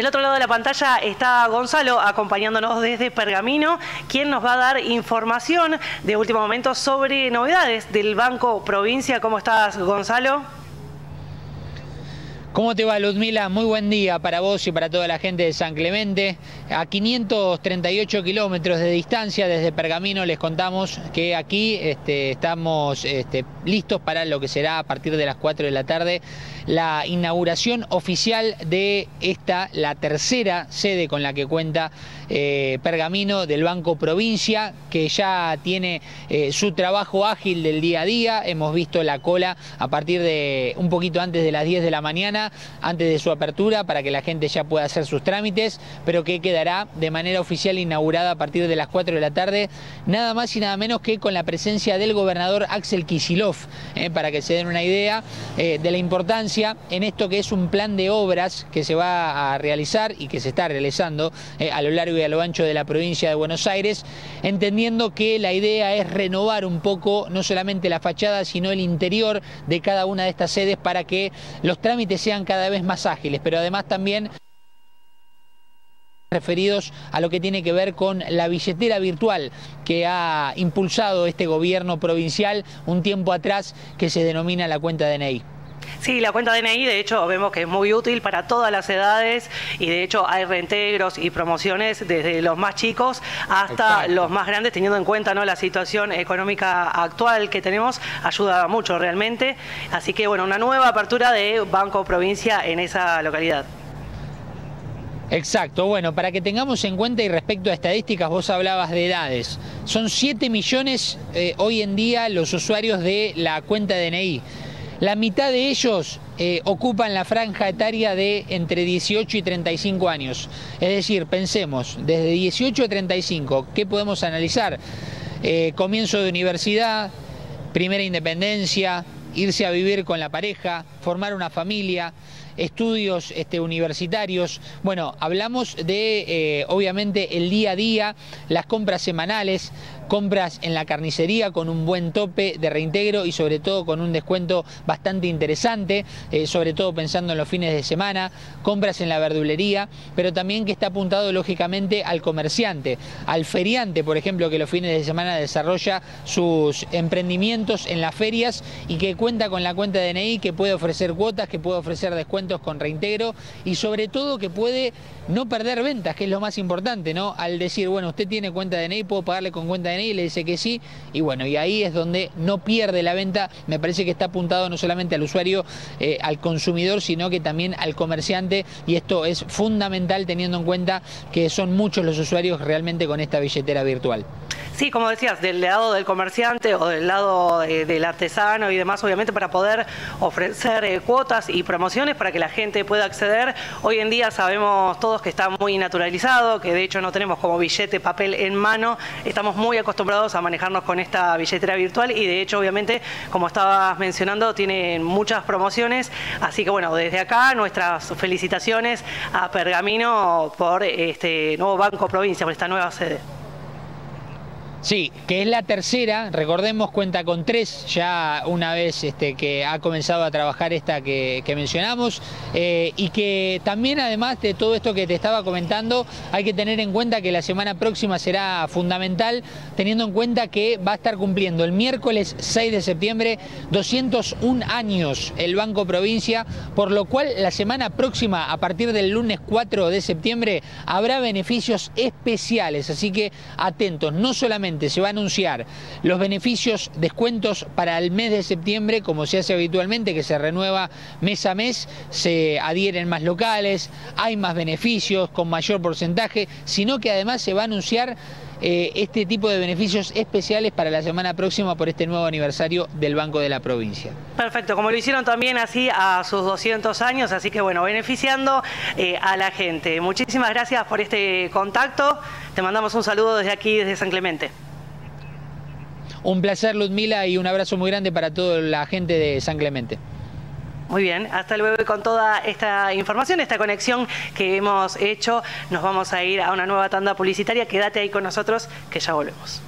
Del otro lado de la pantalla está Gonzalo acompañándonos desde Pergamino, quien nos va a dar información de último momento sobre novedades del Banco Provincia. ¿Cómo estás, Gonzalo? ¿Cómo te va, Ludmila? Muy buen día para vos y para toda la gente de San Clemente. A 538 kilómetros de distancia desde Pergamino les contamos que aquí este, estamos este, listos para lo que será a partir de las 4 de la tarde la inauguración oficial de esta, la tercera sede con la que cuenta eh, Pergamino del Banco Provincia, que ya tiene eh, su trabajo ágil del día a día. Hemos visto la cola a partir de un poquito antes de las 10 de la mañana, antes de su apertura, para que la gente ya pueda hacer sus trámites, pero que quedará de manera oficial inaugurada a partir de las 4 de la tarde, nada más y nada menos que con la presencia del gobernador Axel Kisilov, eh, para que se den una idea de la importancia en esto que es un plan de obras que se va a realizar y que se está realizando a lo largo a lo ancho de la provincia de Buenos Aires, entendiendo que la idea es renovar un poco no solamente la fachada, sino el interior de cada una de estas sedes para que los trámites sean cada vez más ágiles, pero además también referidos a lo que tiene que ver con la billetera virtual que ha impulsado este gobierno provincial un tiempo atrás que se denomina la cuenta DNI. Sí, la cuenta DNI de hecho vemos que es muy útil para todas las edades y de hecho hay reintegros y promociones desde los más chicos hasta los más grandes, teniendo en cuenta ¿no? la situación económica actual que tenemos, ayuda mucho realmente. Así que bueno, una nueva apertura de Banco Provincia en esa localidad. Exacto, bueno, para que tengamos en cuenta y respecto a estadísticas, vos hablabas de edades. Son 7 millones eh, hoy en día los usuarios de la cuenta DNI. La mitad de ellos eh, ocupan la franja etaria de entre 18 y 35 años. Es decir, pensemos, desde 18 a 35, ¿qué podemos analizar? Eh, comienzo de universidad, primera independencia, irse a vivir con la pareja, formar una familia, estudios este, universitarios. Bueno, hablamos de, eh, obviamente, el día a día, las compras semanales, compras en la carnicería con un buen tope de reintegro y sobre todo con un descuento bastante interesante, eh, sobre todo pensando en los fines de semana, compras en la verdulería, pero también que está apuntado lógicamente al comerciante, al feriante, por ejemplo, que los fines de semana desarrolla sus emprendimientos en las ferias y que cuenta con la cuenta de DNI, que puede ofrecer cuotas, que puede ofrecer descuentos con reintegro y sobre todo que puede no perder ventas, que es lo más importante, ¿no? Al decir, bueno, usted tiene cuenta de DNI, puedo pagarle con cuenta de y le dice que sí, y bueno, y ahí es donde no pierde la venta, me parece que está apuntado no solamente al usuario, eh, al consumidor, sino que también al comerciante, y esto es fundamental teniendo en cuenta que son muchos los usuarios realmente con esta billetera virtual. Sí, como decías, del lado del comerciante o del lado eh, del artesano y demás, obviamente para poder ofrecer eh, cuotas y promociones para que la gente pueda acceder. Hoy en día sabemos todos que está muy naturalizado, que de hecho no tenemos como billete papel en mano, estamos muy acostumbrados a manejarnos con esta billetera virtual y de hecho obviamente, como estabas mencionando, tiene muchas promociones, así que bueno, desde acá nuestras felicitaciones a Pergamino por este nuevo Banco Provincia, por esta nueva sede. Sí, que es la tercera, recordemos, cuenta con tres ya una vez este, que ha comenzado a trabajar esta que, mencionamos. Eh, y que también además de todo esto que te estaba comentando hay que tener en cuenta que la semana próxima será fundamental teniendo en cuenta que va a estar cumpliendo el miércoles 6 de septiembre 201 años el Banco Provincia, por lo cual la semana próxima a partir del lunes 4 de septiembre habrá beneficios especiales, así que atentos, no solamente se va a anunciar los beneficios, descuentos para el mes de septiembre, como se hace habitualmente, que se renueva mes a mes, se adhieren más locales, hay más beneficios con mayor porcentaje, sino que además se va a anunciar eh, este tipo de beneficios especiales para la semana próxima por este nuevo aniversario del Banco de la Provincia. Perfecto, como lo hicieron también así a sus 200 años, así que bueno, beneficiando eh, a la gente. Muchísimas gracias por este contacto. Te mandamos un saludo desde aquí, desde San Clemente. Un placer, Ludmila, y un abrazo muy grande para toda la gente de San Clemente. Muy bien, hasta luego con toda esta información, esta conexión que hemos hecho. Nos vamos a ir a una nueva tanda publicitaria. Quédate ahí con nosotros que ya volvemos.